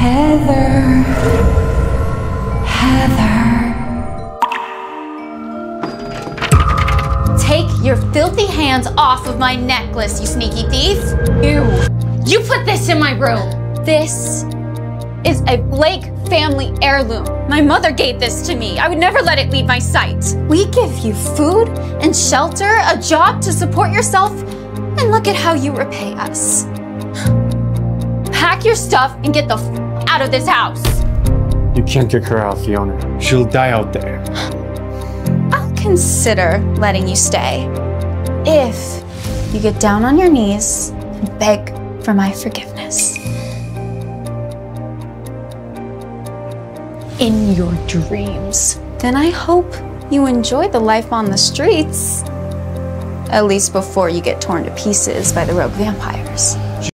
Heather. Heather. Take your filthy hands off of my necklace, you sneaky thief. You. You put this in my room. This is a Blake family heirloom. My mother gave this to me. I would never let it leave my sight. We give you food and shelter, a job to support yourself, and look at how you repay us. Pack your stuff and get the out of this house. You can't kick her out, Fiona. She'll die out there. I'll consider letting you stay if you get down on your knees and beg for my forgiveness. In your dreams. Then I hope you enjoy the life on the streets. At least before you get torn to pieces by the rogue vampires.